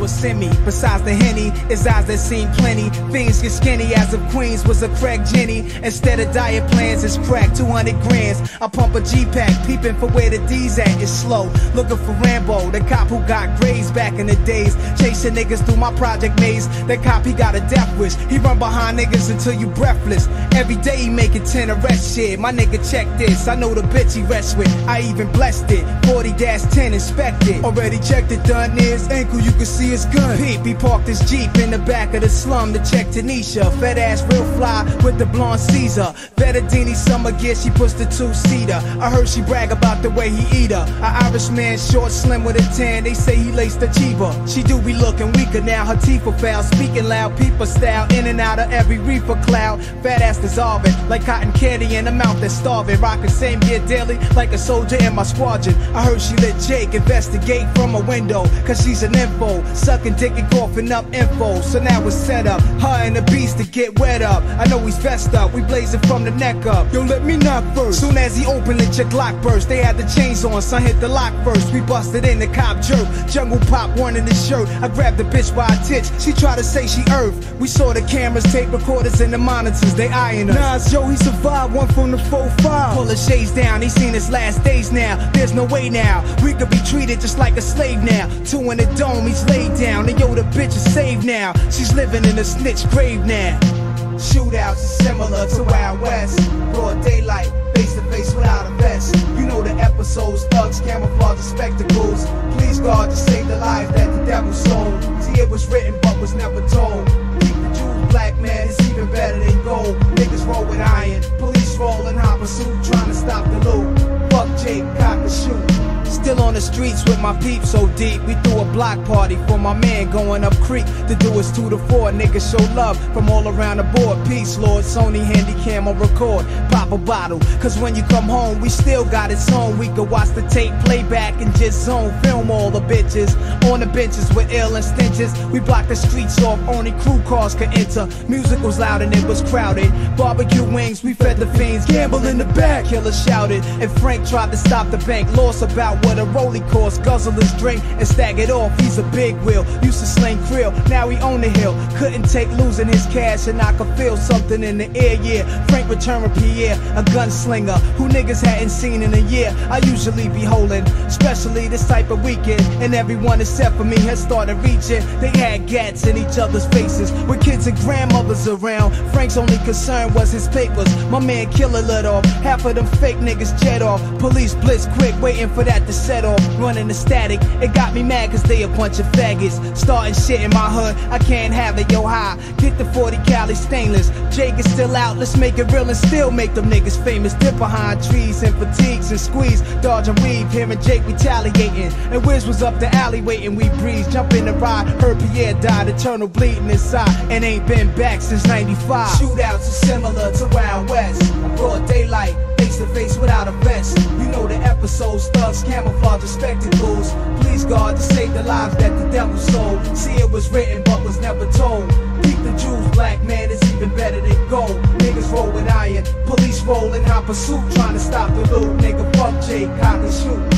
me. Besides the henny, his eyes that seen plenty. Things get skinny as if Queens was a crack Jenny. Instead of diet plans, it's crack 200 grands. I pump a G pack, peeping for where the D's at. It's slow, looking for Rambo, the cop who got grades back in the days. Chasing niggas through my project maze. That cop, he got a death wish. He run behind niggas until you breathless. Every day he making 10 arrest shit. My nigga, check this. I know the bitch he rests with. I even blessed it. 40 10 inspected. Already checked it, done is ankle, you can see his good. Peep, he parked his Jeep in the back of the slum to check Tanisha. Fat ass real fly with the blonde Caesar. Bettadini summer gear, she puts the two seater. I heard she brag about the way he eat her. A Irish man, short, slim with a tan. They say he laced the cheaper. She do be looking weaker now. Her teeth are foul, speaking loud, people style. In and out of every reefer cloud. Fat ass dissolving like cotton candy in a mouth that's starving. Rocking same gear daily like a soldier in my squadron. I heard she let Jake investigate from a window, cause she's an info. Sucking dick and coughing up info. So now it's set up. Her and the beast to get wet up. I know he's vest up. We blazing from the neck up. Yo, let me knock first. Soon as he opened it, your Glock burst. They had the chains on, son hit the lock first. We busted in the cop jerk. Jungle pop one in his shirt. I grabbed the bitch by a titch. She tried to say she earth. We saw the cameras, tape recorders, and the monitors. They eyeing us. Nas, yo, he survived one from the 4-5. Pull the shades down. He seen his last days now. There's no way now. We could be treated just like a slave now. Two in the dome, he's laid down. And yo, the bitch is saved now. She's living in a snitch grave now. Shootouts similar to Wild West. Broad daylight, face to face without a vest. You know the episodes, thugs, camouflage, and spectacles. Please God to save the life that the devil sold. See, it was written but was never told. Keep the Jews black man, it's even better than gold. Niggas roll with iron, police roll in hot pursuit, trying to stop the loot. Fuck Jake, cock and shoot. Still on the streets with my peeps so deep. We threw a block party for my man going up creek. To do is two to four. Niggas show love from all around the board. Peace, Lord. Sony handy cam on record. Pop a bottle. Cause when you come home, we still got its own. We could watch the tape playback and just zone. Film all the bitches on the benches with ill and stenches. We blocked the streets off. Only crew cars could enter. Music was loud and it was crowded. Barbecue wings, we fed the fiends. Gamble in the back. Killer shouted. And Frank tried to stop the bank. Lost about what a rolling course, guzzle his drink and stag it off. He's a big wheel, used to sling krill, now he own the hill. Couldn't take losing his cash, and I could feel something in the air. Yeah, Frank returned with Pierre, a gunslinger who niggas hadn't seen in a year. I usually be holding, especially this type of weekend, and everyone except for me has started reaching. They had gats in each other's faces, with kids and grandmothers around. Frank's only concern was his papers. My man Killer let off, half of them fake niggas jet off. Police blitz quick, waiting for that to set off, running the static. It got me mad cause they a bunch of faggots. Starting shit in my hood, I can't have it, yo high. Get the 40 Cali stainless. Jake is still out, let's make it real and still make them niggas famous. Dip behind trees and fatigues and squeeze, dodge and weave. Hearing Jake retaliating. And Wiz was up the alley waiting, we breeze. Jump in the ride, heard Pierre died, eternal bleeding inside. And ain't been back since 95. Shootouts are similar to Wild West. Broad daylight, face to face without a vest. You know the episodes, thugs, camouflage, and spectacles. Please God to save the lives that the devil sold. See, it was written but was never told. Keep the Jews black, man, it's even better than gold. Niggas roll iron, police roll in hot pursuit, trying to stop the loot. Nigga, fuck Jay, cock and shoot.